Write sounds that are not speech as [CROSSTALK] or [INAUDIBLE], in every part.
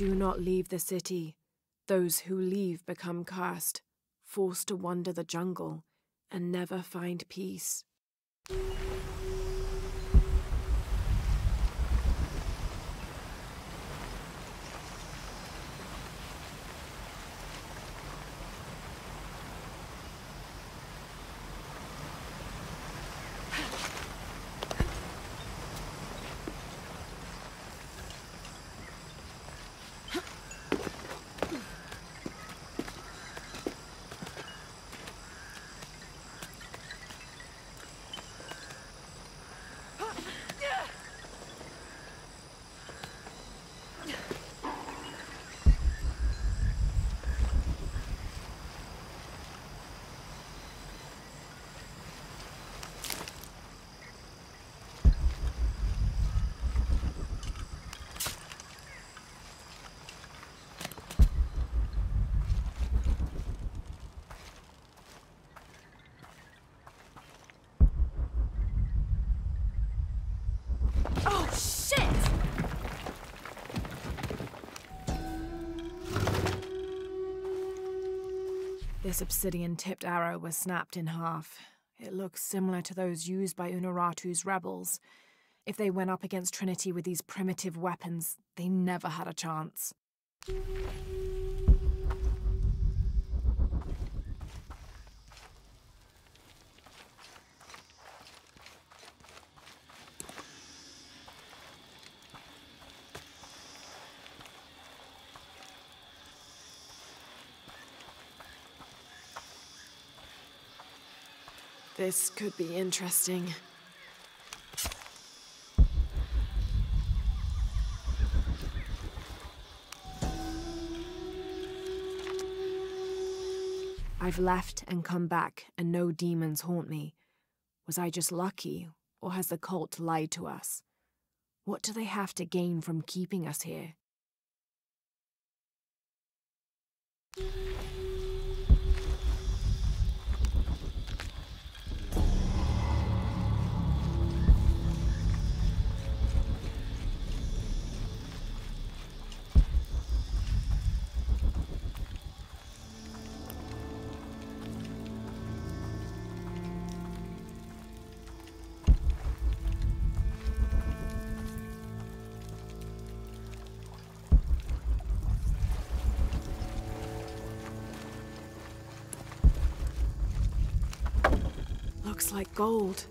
Do not leave the city. Those who leave become cursed, forced to wander the jungle, and never find peace. Oh, shit! This obsidian tipped arrow was snapped in half. It looks similar to those used by Unuratu's rebels. If they went up against Trinity with these primitive weapons, they never had a chance. This could be interesting. I've left and come back, and no demons haunt me. Was I just lucky, or has the cult lied to us? What do they have to gain from keeping us here? Like gold.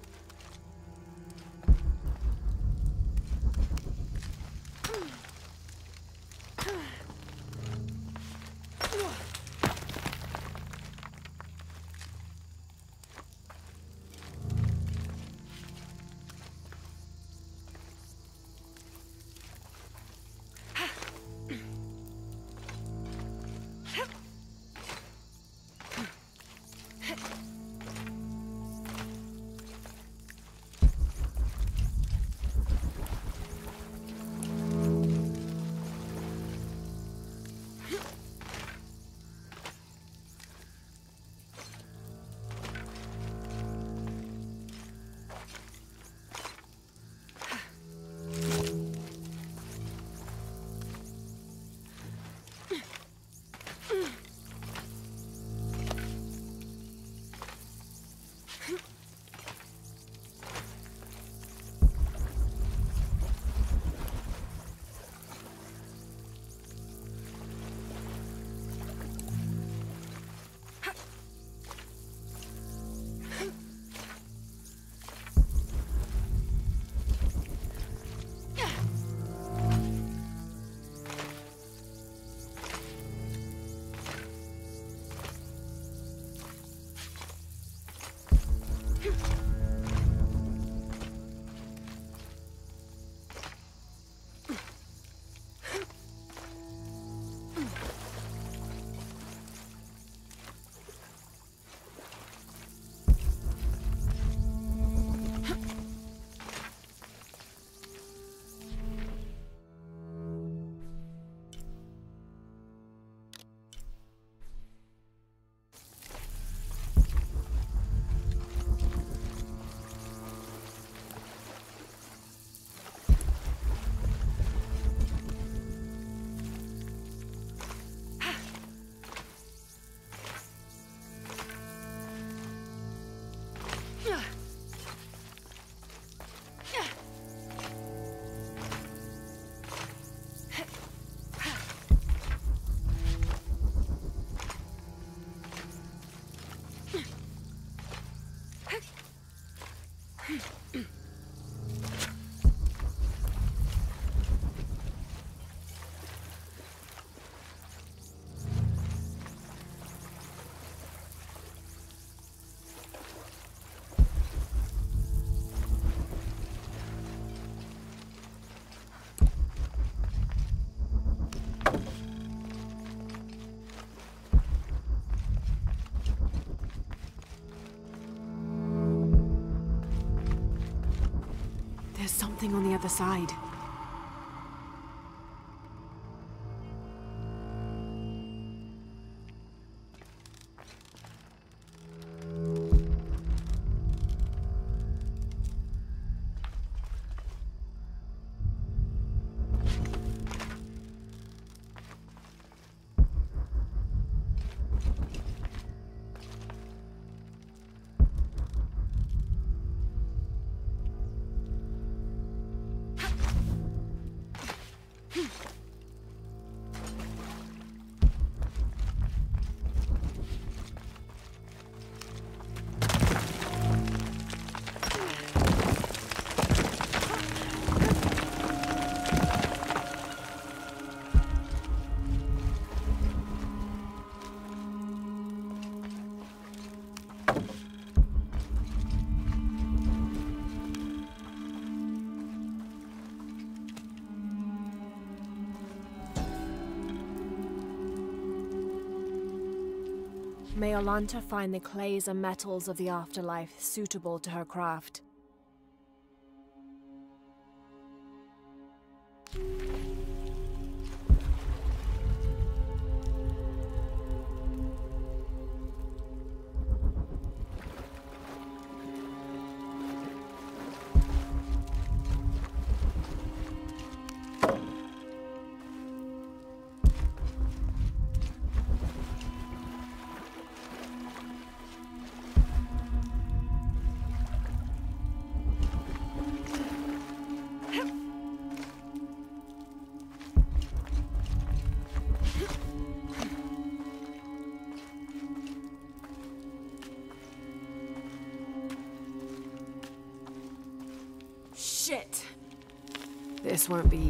Something on the other side. Olanta find the clays and metals of the afterlife suitable to her craft.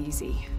Easy.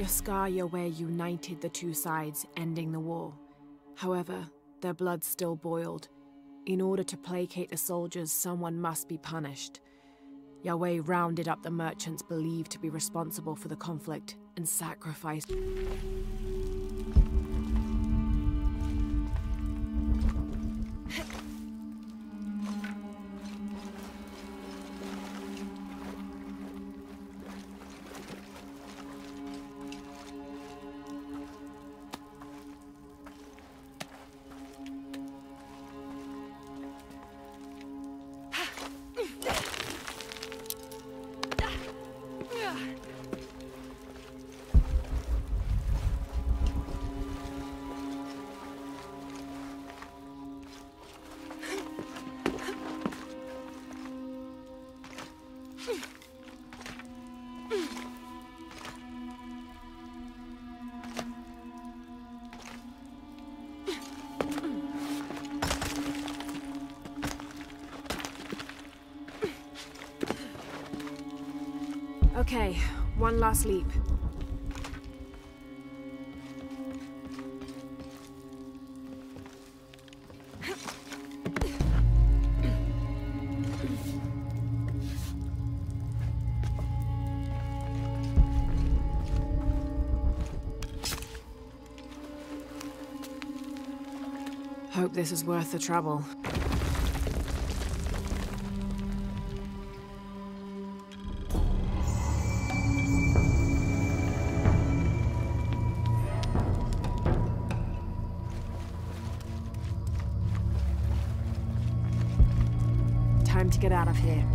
Yaskar Yahweh united the two sides, ending the war. However, their blood still boiled. In order to placate the soldiers, someone must be punished. Yahweh rounded up the merchants believed to be responsible for the conflict and sacrificed. Leap. Hope this is worth the trouble. Get out of here.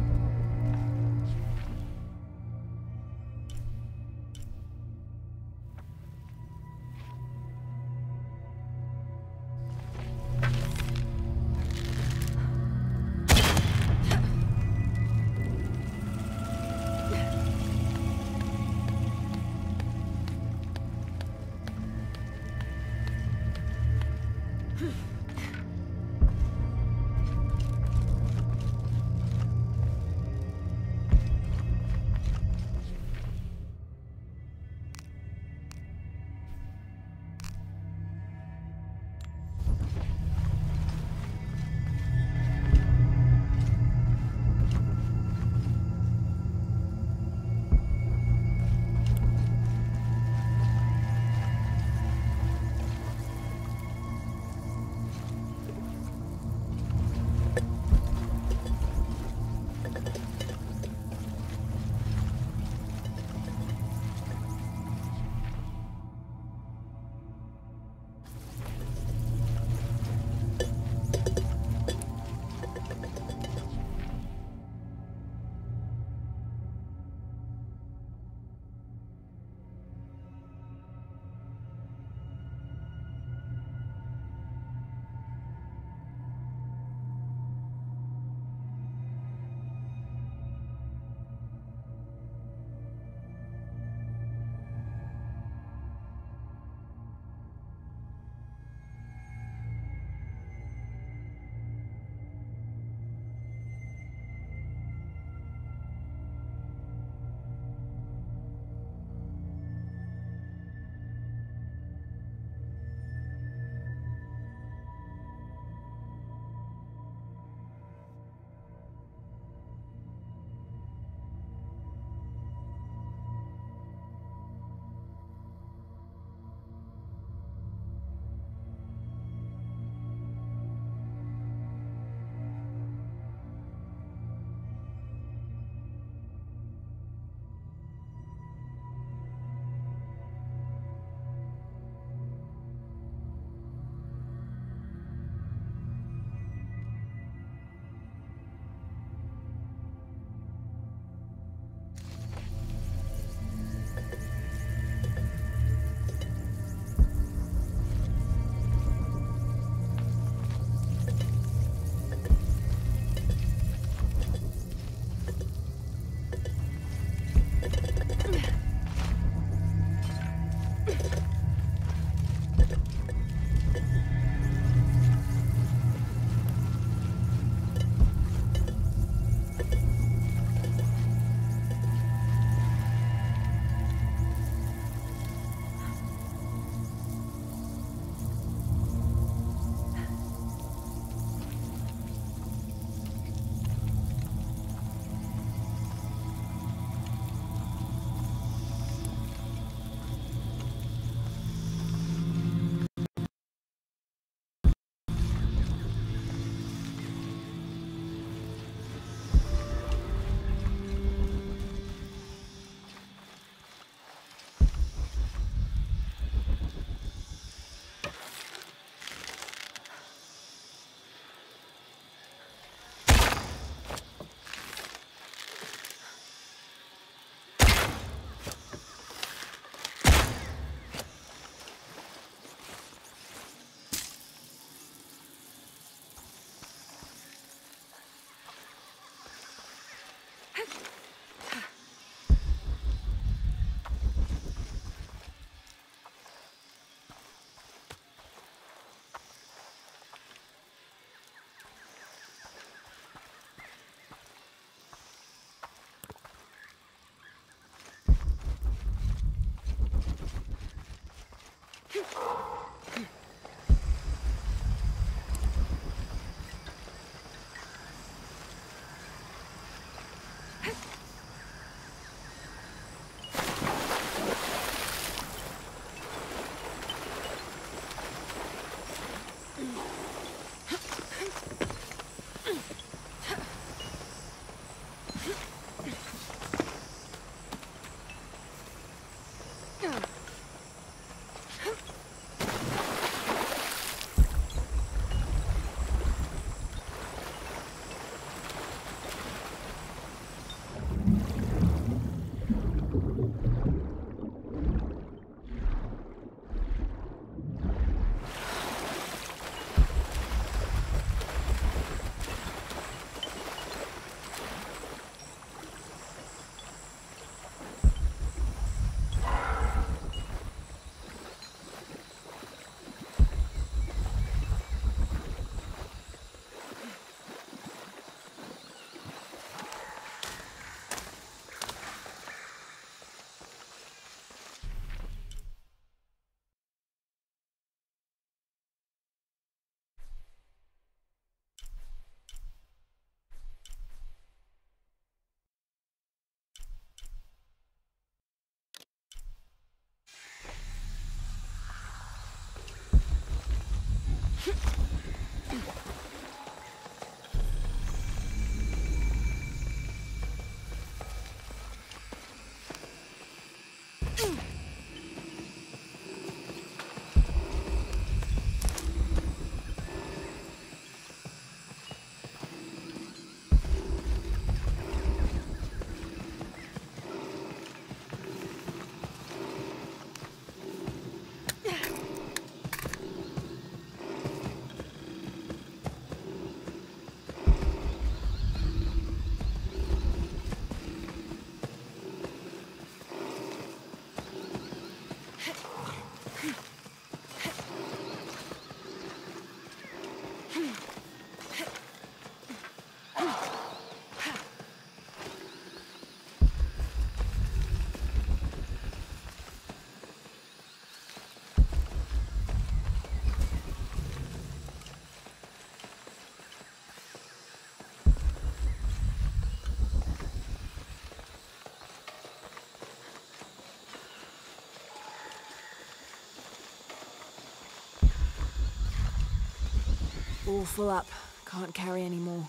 All full up. Can't carry any more.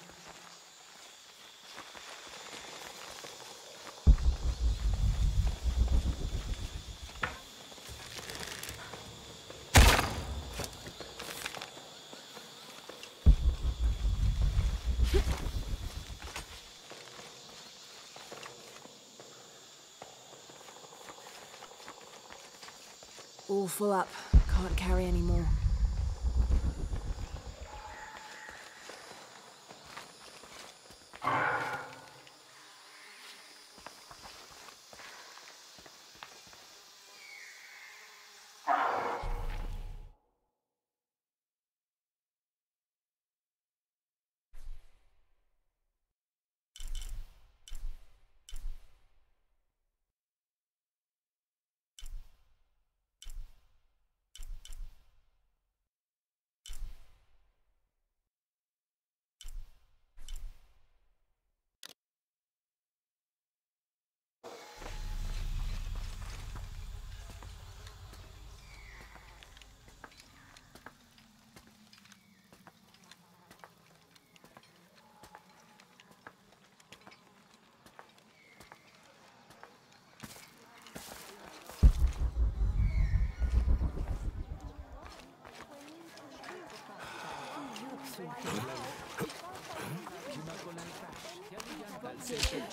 All full up. Can't carry any more.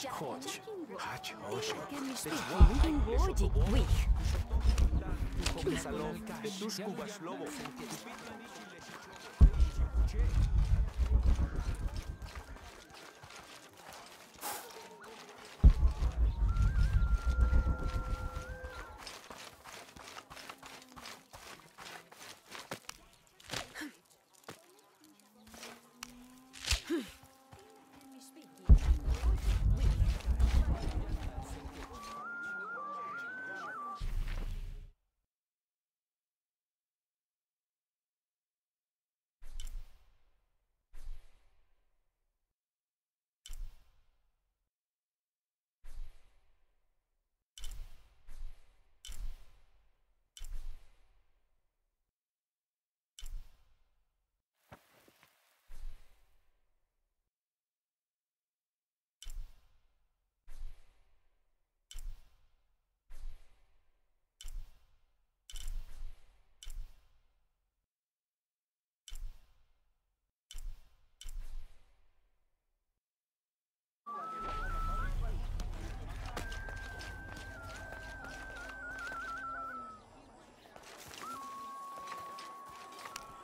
Chodź. Chodź, Osio.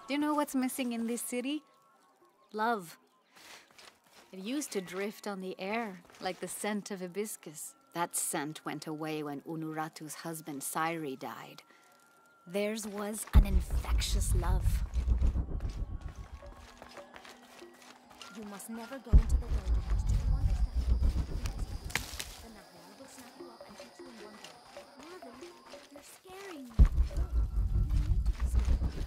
Do you know what's missing in this city? Love. It used to drift on the air, like the scent of hibiscus. That scent went away when Unuratu's husband Sairi died. Theirs was an infectious love. You must never go into the wilderness. Do you understand? The Nahua will snap you up and put you in one hole. Mother, you're scaring me. You need to be scared.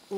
I want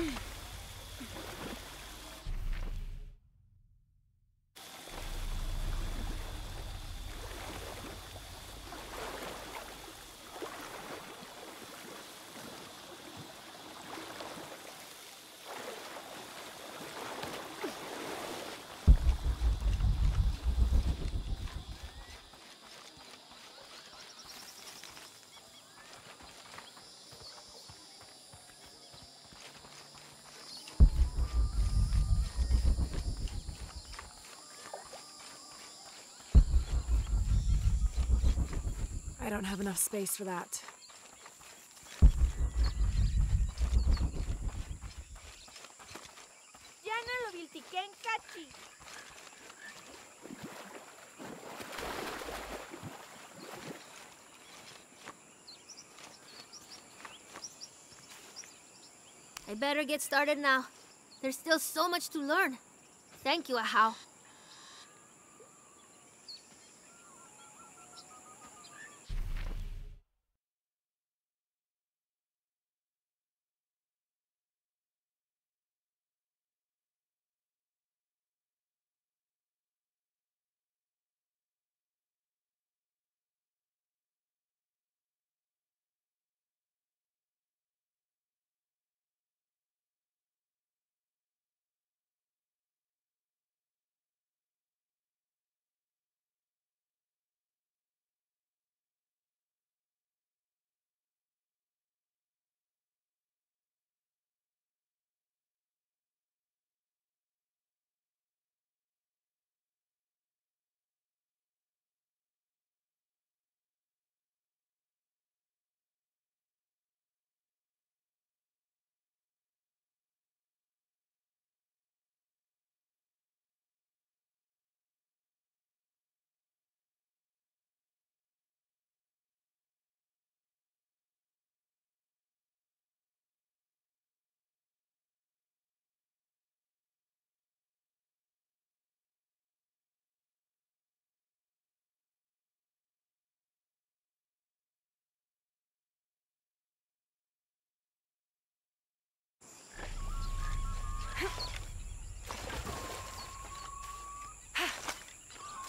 Mm-hmm. I don't have enough space for that. Yana lo viltiken kachi. I better get started now. There's still so much to learn. Thank you, Ahau.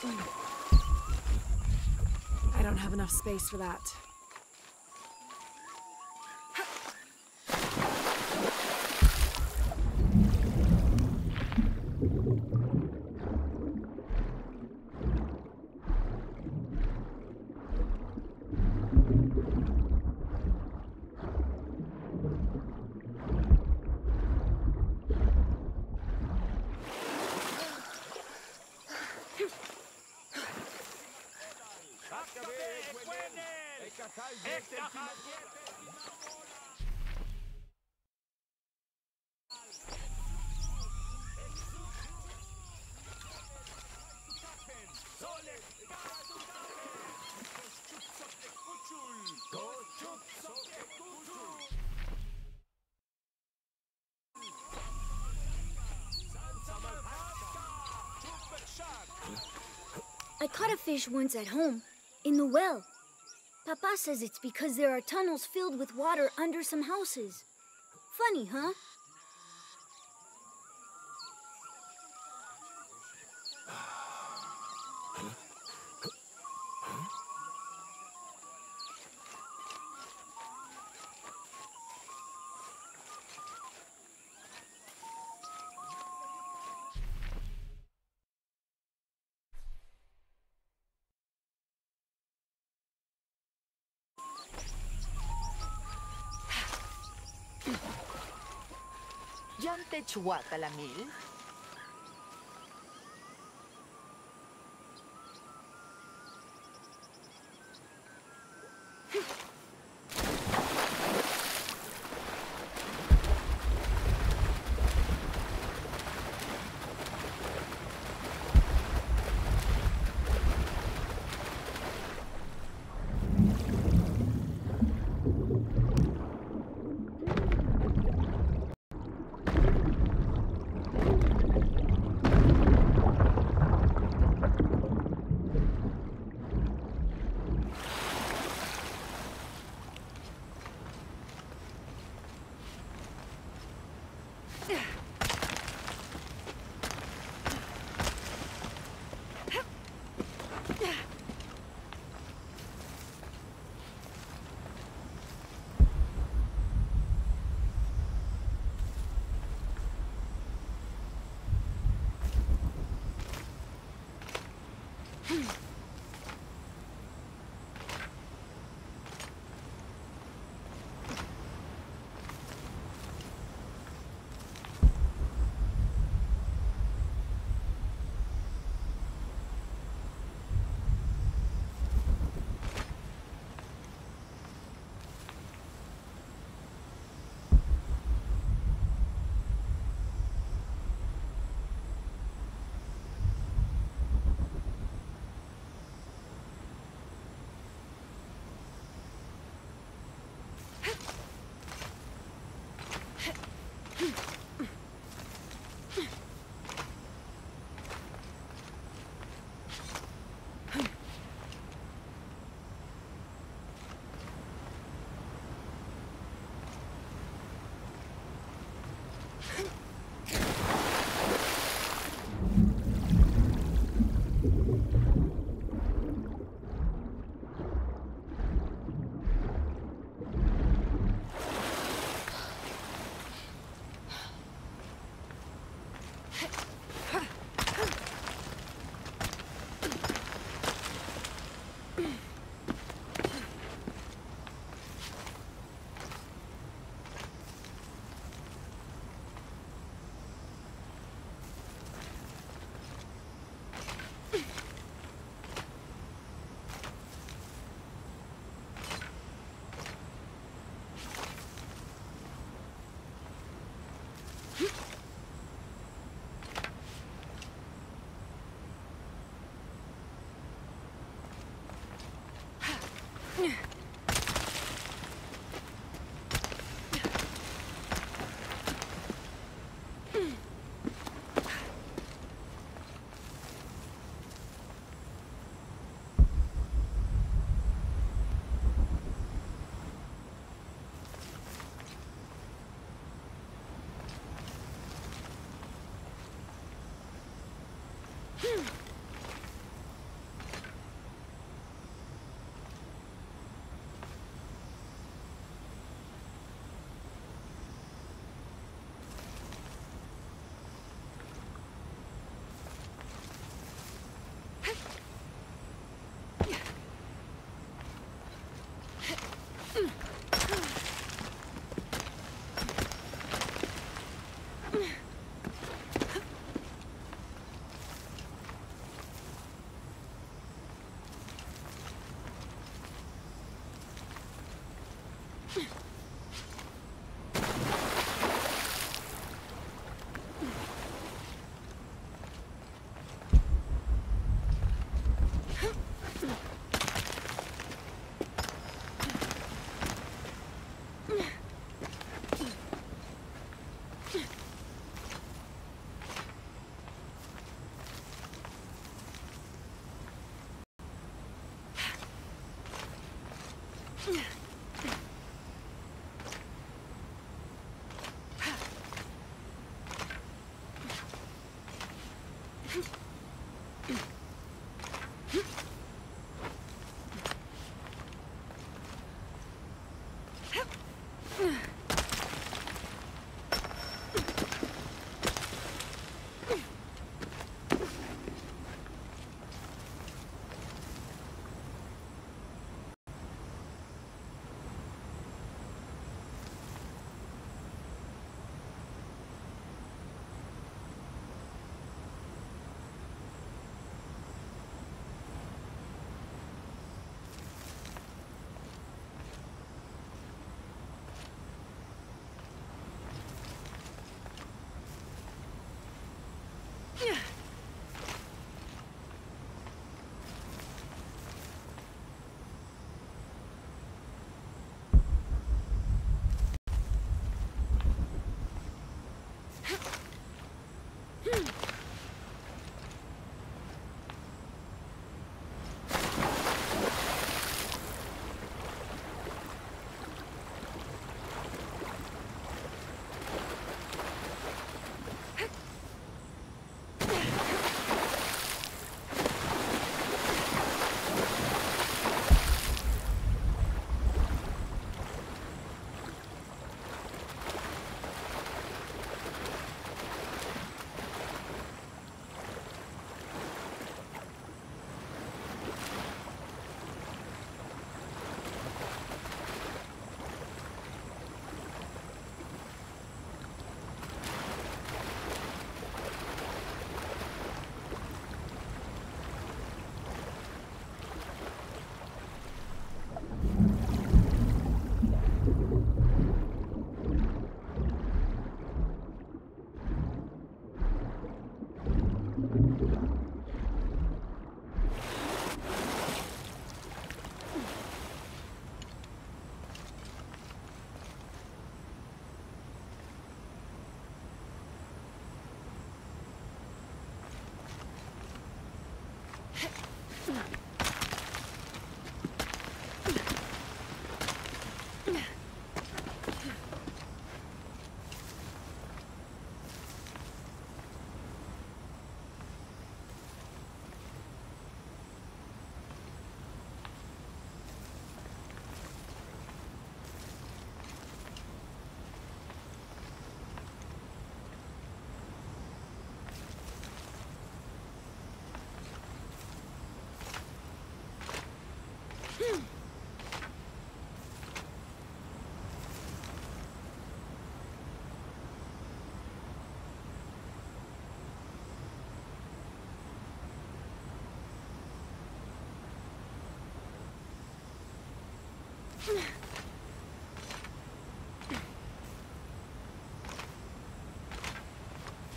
I don't have enough space for that. Caught a fish once at home, in the well. Papa says it's because there are tunnels filled with water under some houses. Funny, huh? Tech Guatalamil? Hmm.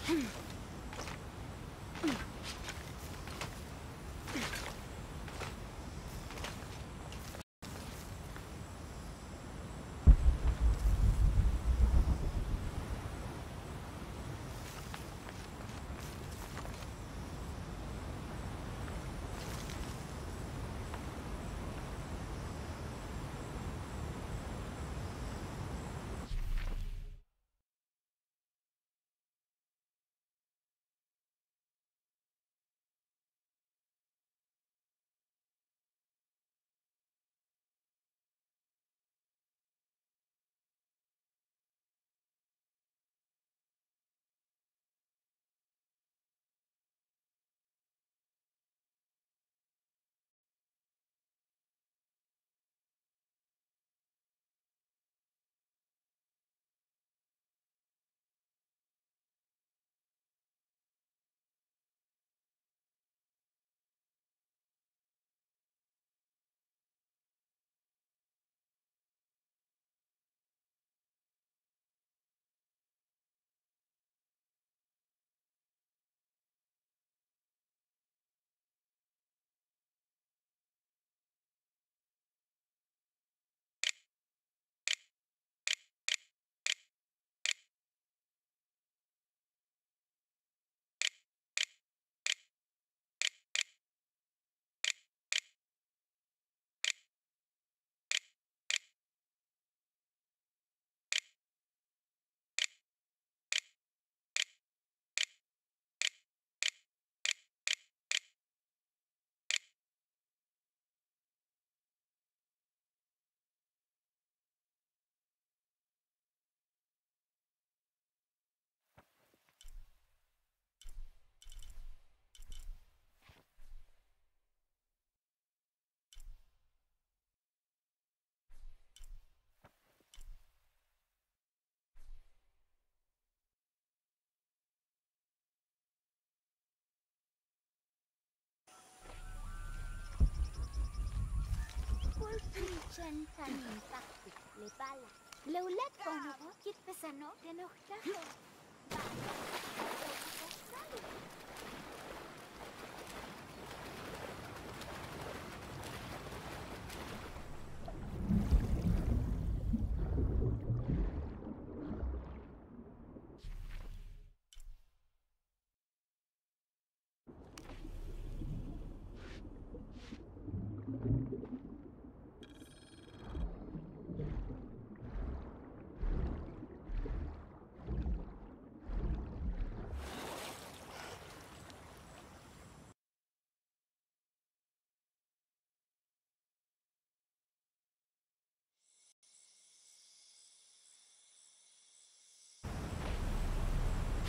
Hmm. [SIGHS] [SIGHS] Chan chan le bala. Le ulet cómodo, quiet pesano, te enojado. Vaya,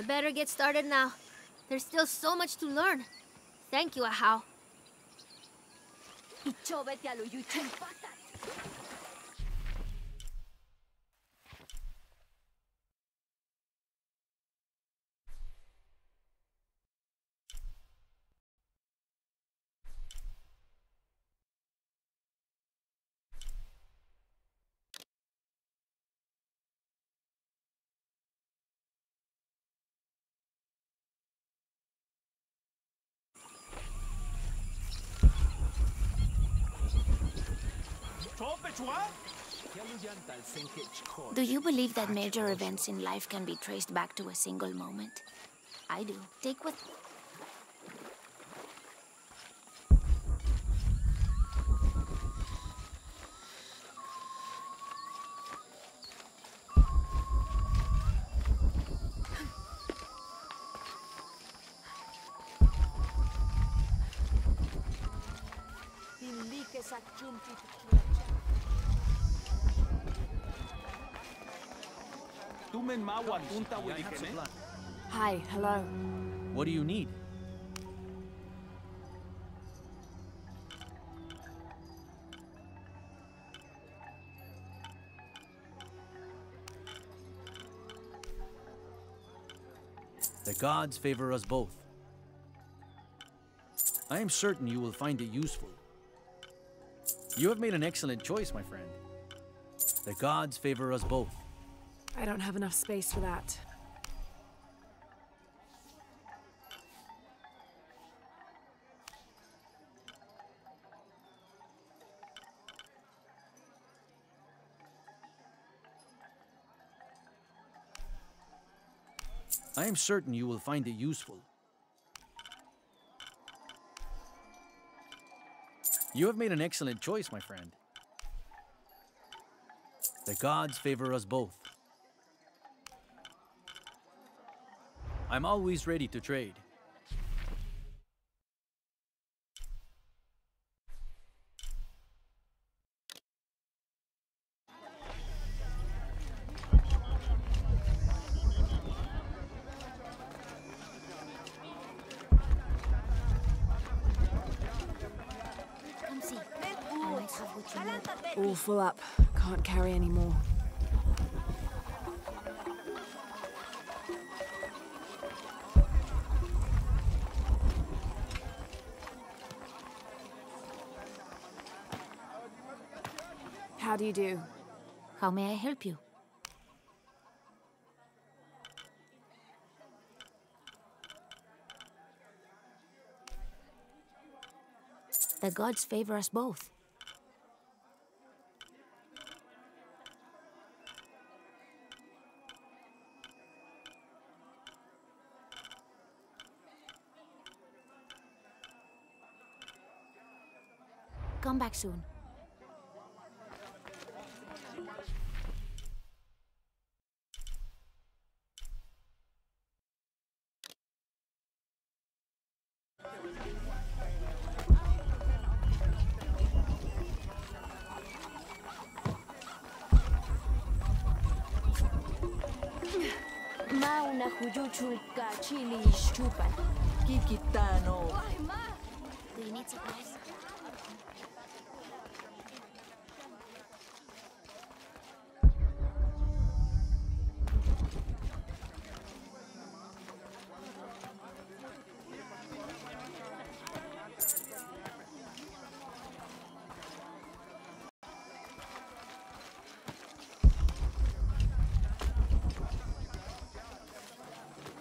I better get started now. There's still so much to learn. Thank you, Ahau. Do you believe that major events in life can be traced back to a single moment? I do. Take what. Hindi Hi, hello. What do you need? The gods favor us both. I am certain you will find it useful. You have made an excellent choice, my friend. The gods favor us both. I don't have enough space for that. I am certain you will find it useful. You have made an excellent choice, my friend. The gods favor us both. I'm always ready to trade. All full up. Can't carry any more. Do you do? How may I help you? The gods favor us both. Come back soon.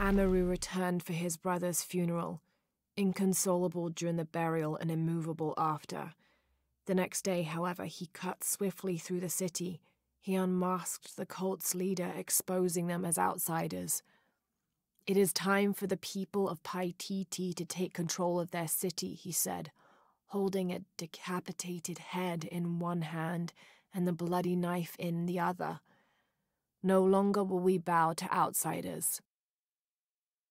Amaru returned for his brother's funeral, inconsolable during the burial and immovable after. The next day, however, he cut swiftly through the city. He unmasked the cult's leader, exposing them as outsiders. It is time for the people of Paititi to take control of their city, he said, holding a decapitated head in one hand and the bloody knife in the other. No longer will we bow to outsiders.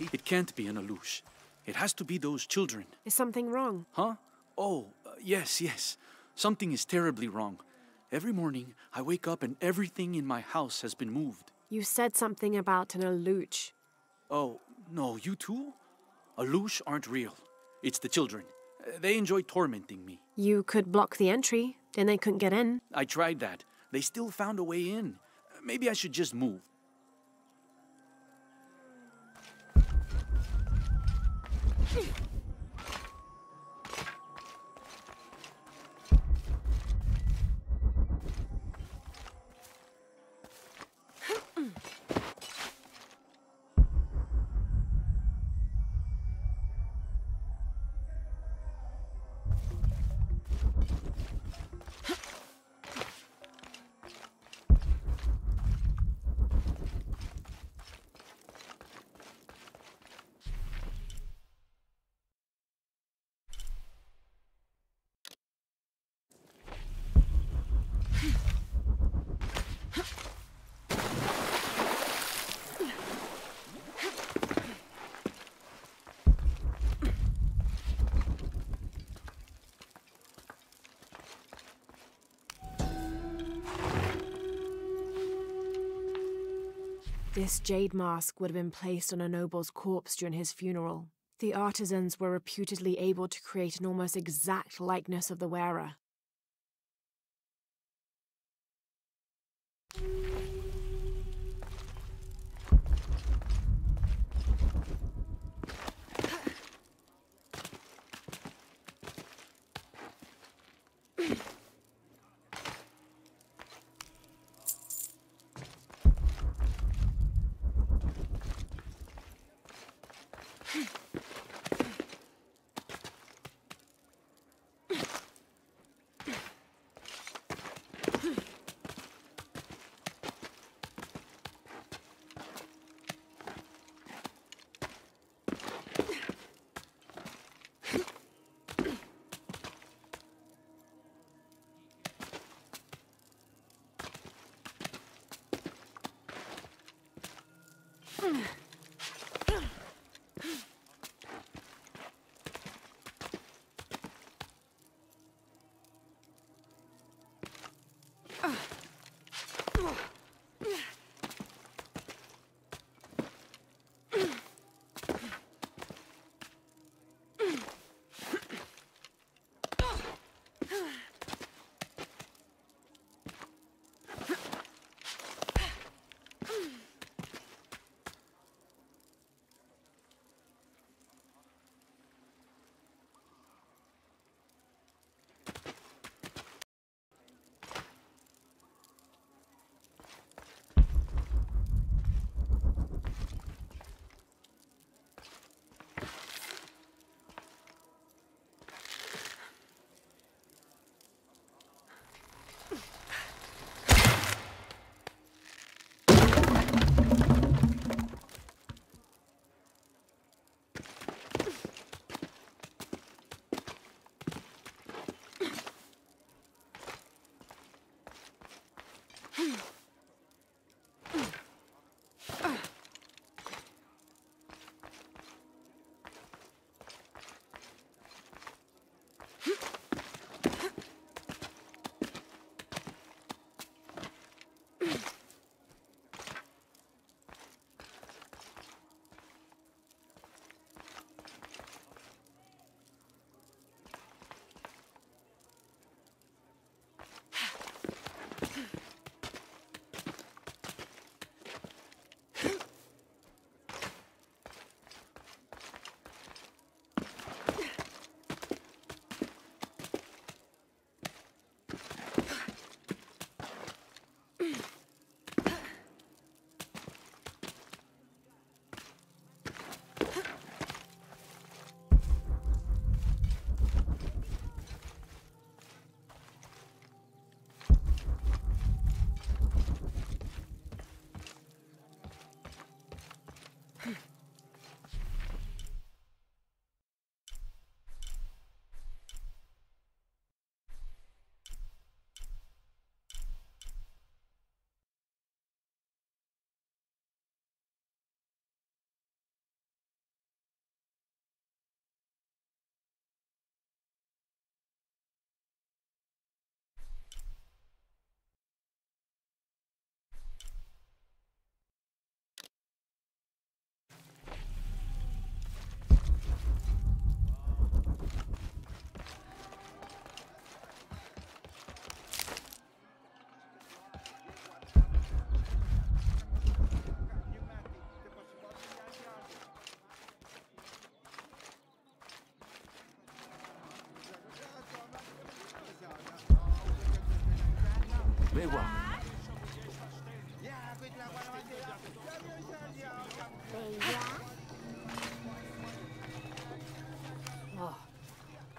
It can't be an Alush. It has to be those children. Is something wrong? Huh? Oh, uh, yes, yes. Something is terribly wrong. Every morning, I wake up and everything in my house has been moved. You said something about an Alush. Oh, no, you too? Alush aren't real. It's the children. They enjoy tormenting me. You could block the entry, then they couldn't get in. I tried that. They still found a way in. Maybe I should just move. This jade mask would have been placed on a noble's corpse during his funeral. The artisans were reputedly able to create an almost exact likeness of the wearer.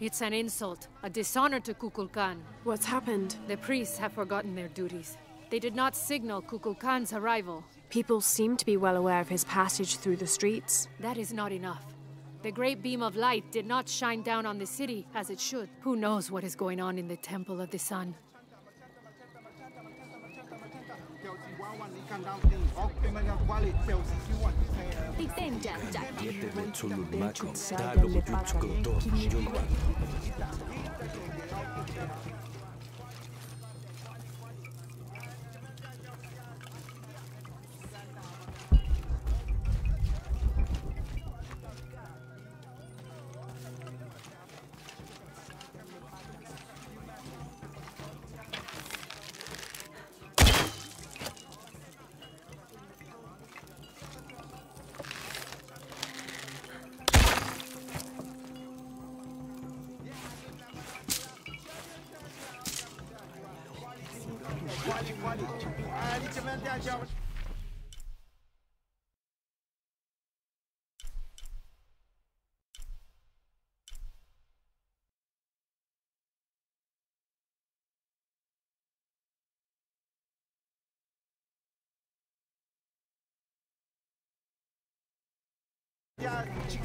It's an insult, a dishonor to Kukulkan. What's happened? The priests have forgotten their duties. They did not signal Kukulkan's arrival. People seem to be well aware of his passage through the streets. That is not enough. The great beam of light did not shine down on the city as it should. Who knows what is going on in the Temple of the Sun? Jätevät tullut makot, täällä on yksi kotos, junkan.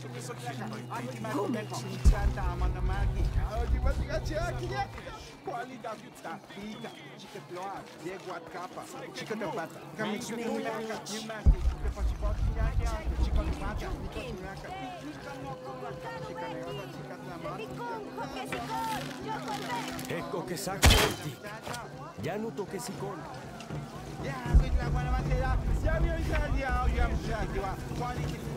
Come Ecco che sa Januto che si conta. Ja, mit la buena materia. Ja, mi ho già di audio, mi ho già di qua. Quali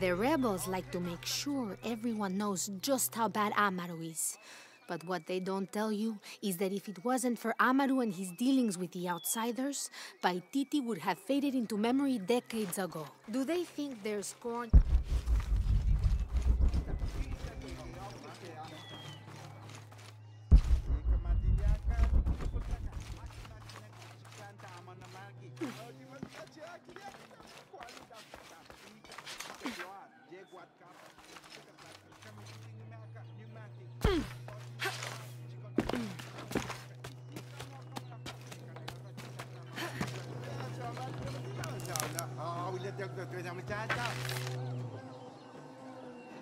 The rebels like to make sure everyone knows just how bad Amaru is. But what they don't tell you is that if it wasn't for Amaru and his dealings with the outsiders, Paititi would have faded into memory decades ago. Do they think their scorn.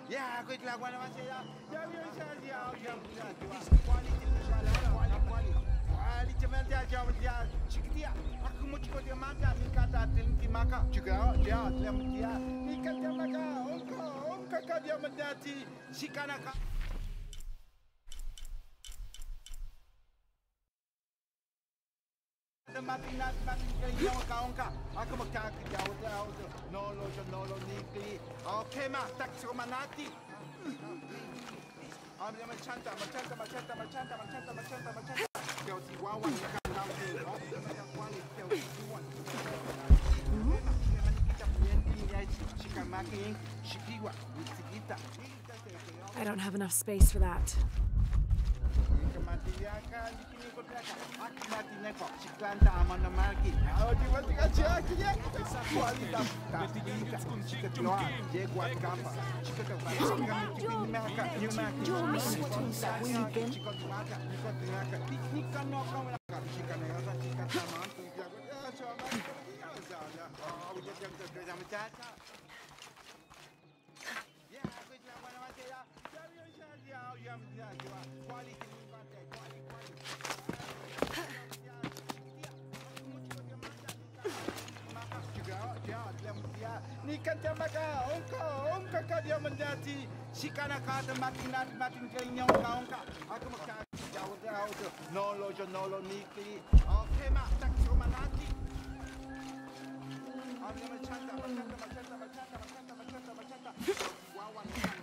Ya, aku telah kuat nama saya. Ya, ya, ya, ya, ya, ya. Quality, quality, quality. Quality cemen dia jauh dia. Cik dia. Aku mau cuba dia mata. Ni kata tinggi maka juga dia dia dia. Ni kata maka. Engkau, I don't have enough space for that. Ni kan maka Nikan kan ta maka onka onka ka dia menjadi si kana ka ta makin nat makin kering nyong ka onka aku makan jauh jauh tu. te no lo jo no niki. ni mak oke ma tak cuma nanti. aku ma chanta ma chanta ma chanta ma chanta ma chanta ma chanta ma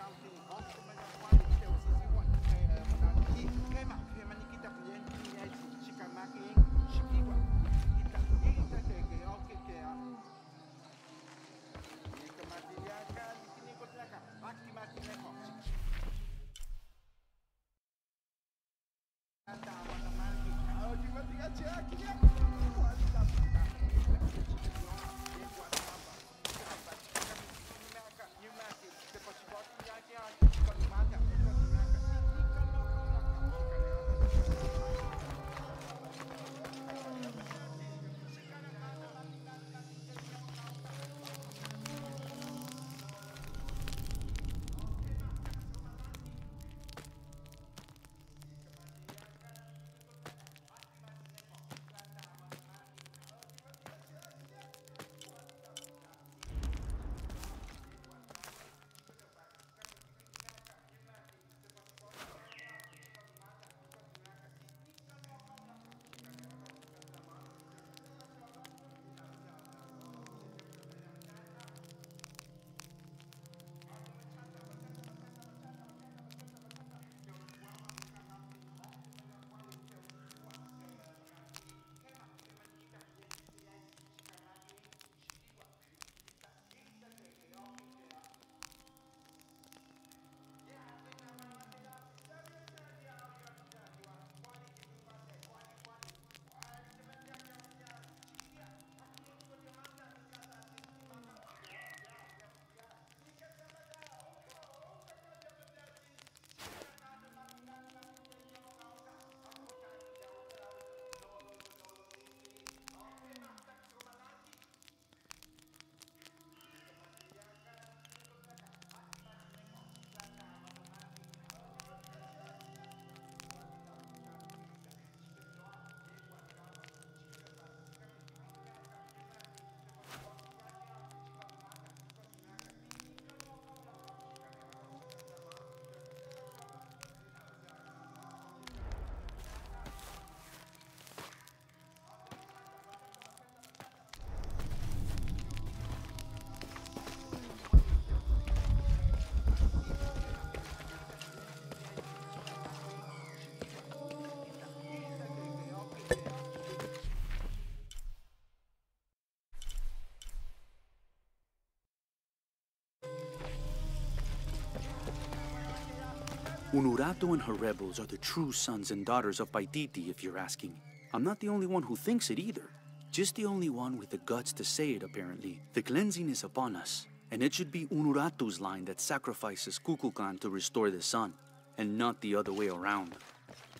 Unuratu and her rebels are the true sons and daughters of Paititi, if you're asking. I'm not the only one who thinks it either. Just the only one with the guts to say it, apparently. The cleansing is upon us, and it should be Unuratu's line that sacrifices Kukulkan to restore the sun, and not the other way around.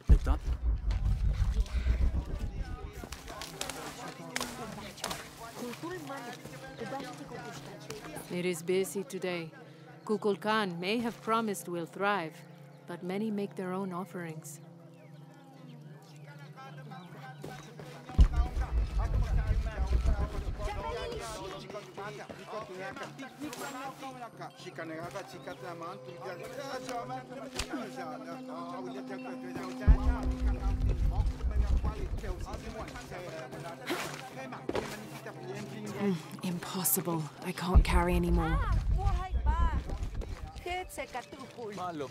The da- It is busy today. Kukulkan may have promised we'll thrive, but many make their own offerings. Hmm, impossible. I can't carry anymore. Malok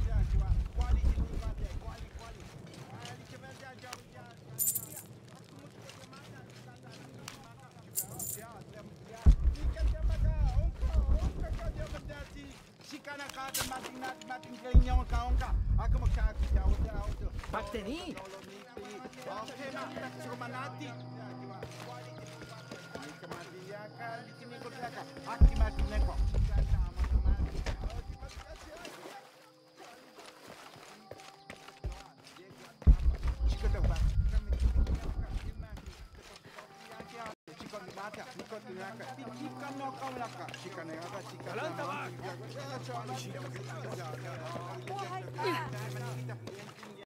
我还看到你的眼睛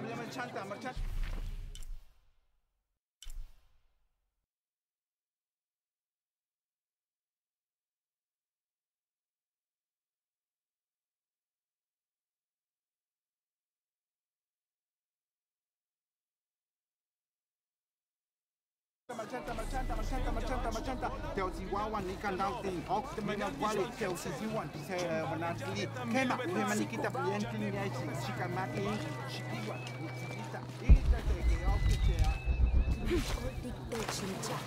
don't have enough space for that. Basten haista kakuchu. Basten haista kakuchu. Sokin wali Machanta, machanta, machanta, machanta, machanta. Teo si wawa ni kandang ting. Ok te mana wali teo si si wan. Se wanatili. Kema, we manikita blienti ni ai si shikamaki. Shikiwa, ni sikita. Ita te ke ok te ya.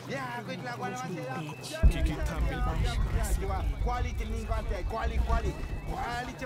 Yeah, quick la wana masera. Quality ni kwante, quali quali. Quality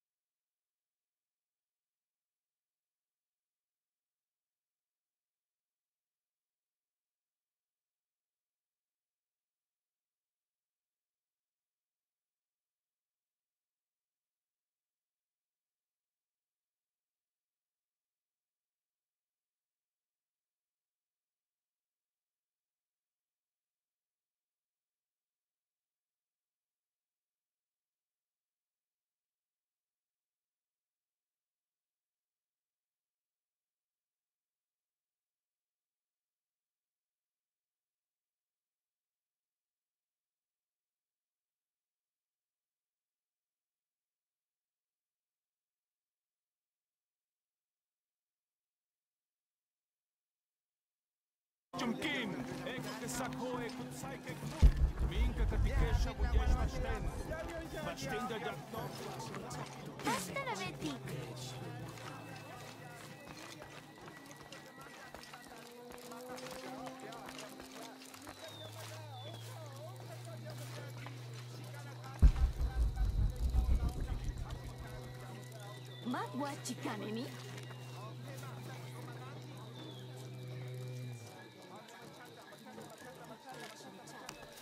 Mad buat cikan ini.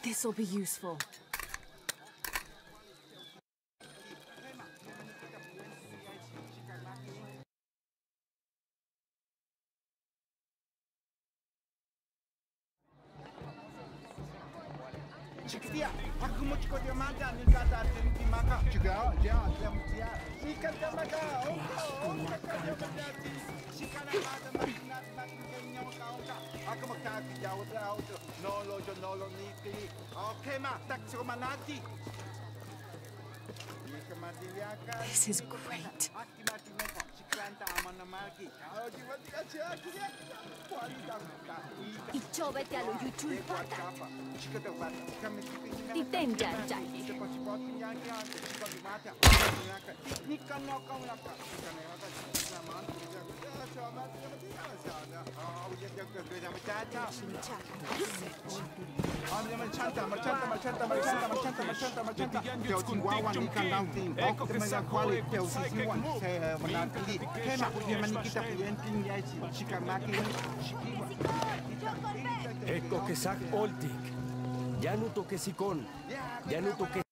This'll be useful. Chiquitia, aku mau cukup dia mata ni kata tinggi maka juga dia dia dia si kata maka oh oh kata dia berarti si kana mata makin makin kenya maka aku jauh jauh tu nolo nolo oke ma manati This is great. Aki mati meko chikranta amana marki oh di mati kachi aki dia kuali dah Icho vete a lo YouTube pata. Chikata wati kami Ti tenja jai. Eko ke sak oltik. Janu to ke sikon. Janu to ke Tulakal Paititi. Tak lemau gato gato ke sikan. Chiquitia, aku mau cukup dia manda ni kata tinggi maka juga dia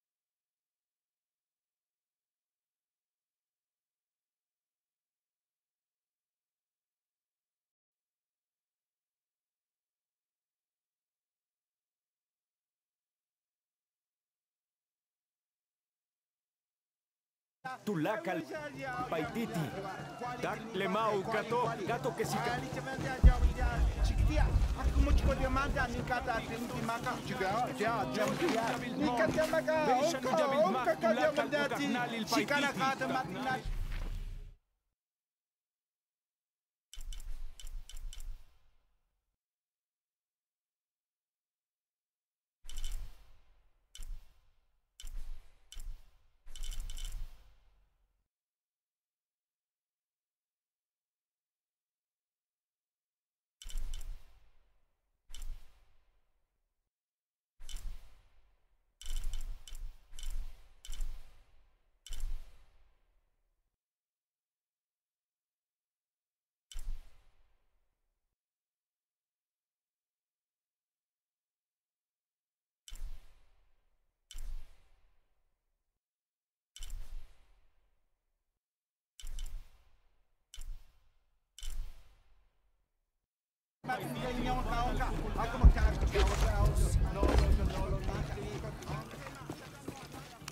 dia dia ni kata maka oh kau kata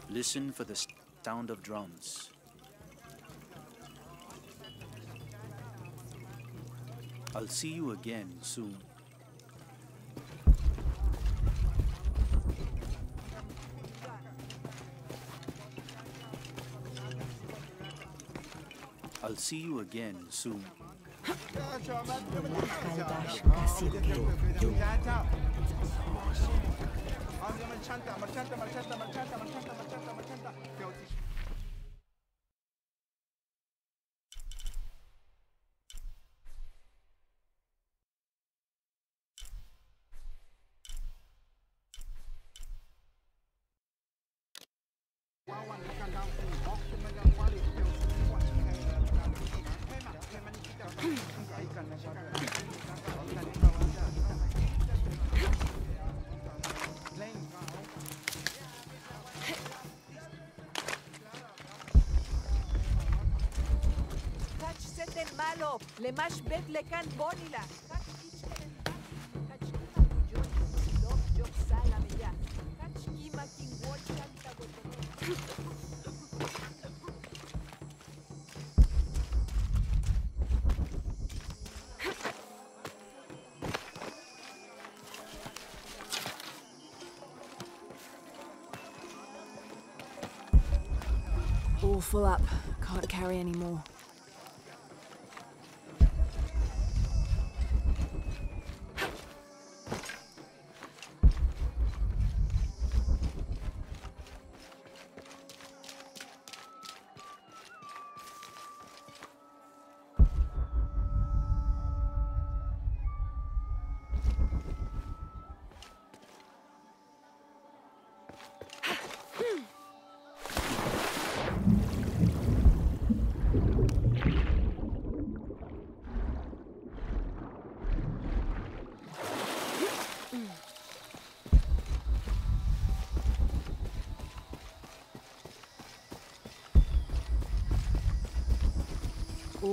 Listen for the sound of drums. I'll see you again soon. I'll see you again soon. Haben Sie mal Chanta, mal Chanta, mal Chanta, mal Chanta, mal Chanta, mal Chanta, mal Chanta. Malo, le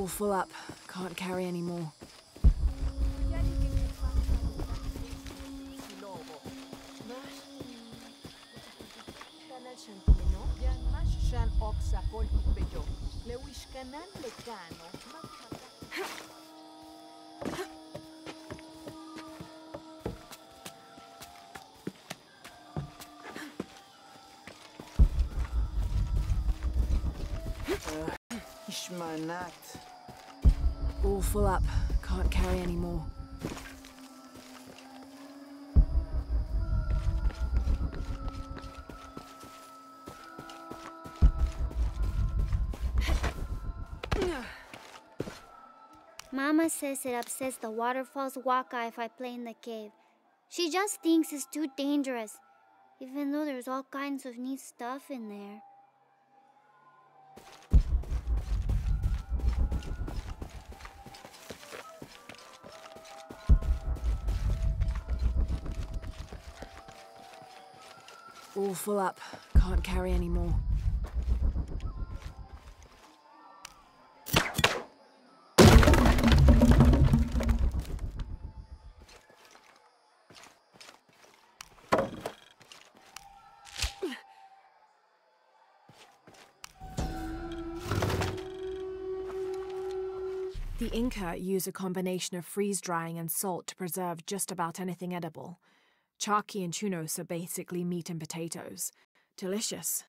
All full up. Can't carry any more. Uh, Kano, Ishmanat. Full up. Can't carry any more. Mama says it upsets the waterfall's waka if I play in the cave. She just thinks it's too dangerous, even though there's all kinds of neat stuff in there. All full up. Can't carry any more. The Inca use a combination of freeze drying and salt to preserve just about anything edible. Charqui and chunos are basically meat and potatoes. Delicious.